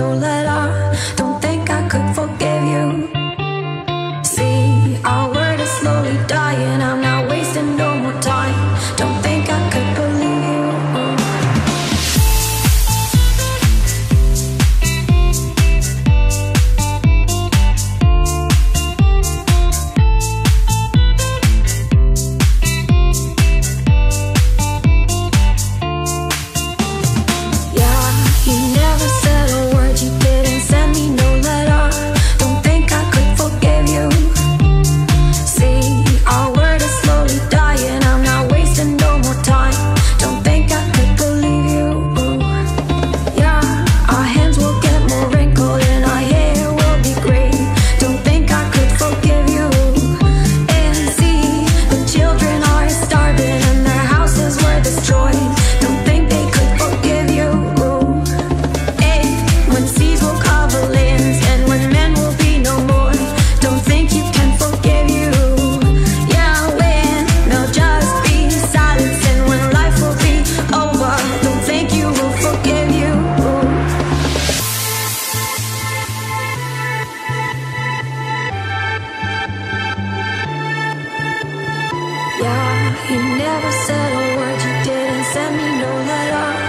no love. Yeah, you never said a word, you didn't send me no letter.